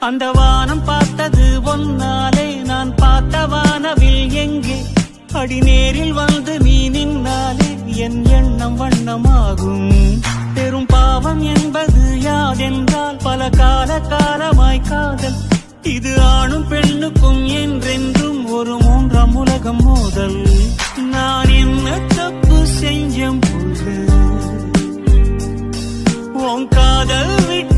அந்த வானம் பார்த்தது ஒன்னாலே நான் பார்த்த வானவில் எங்கே? அடி நேரில் வந்து நீ நின்னாலே என் எண்ணம் வண்ணமாகும். பெரும் பாவம் என்பது யாதென்றால் பல கால காலமாய் காதல். இது ஆணும் பெண்ணுக்கும் என்றென்றும் ஒரு மூன்றாம் உலகம் மோதல். நான் என்ன தப்பு செஞ்சம் உன் காதல் விட்டு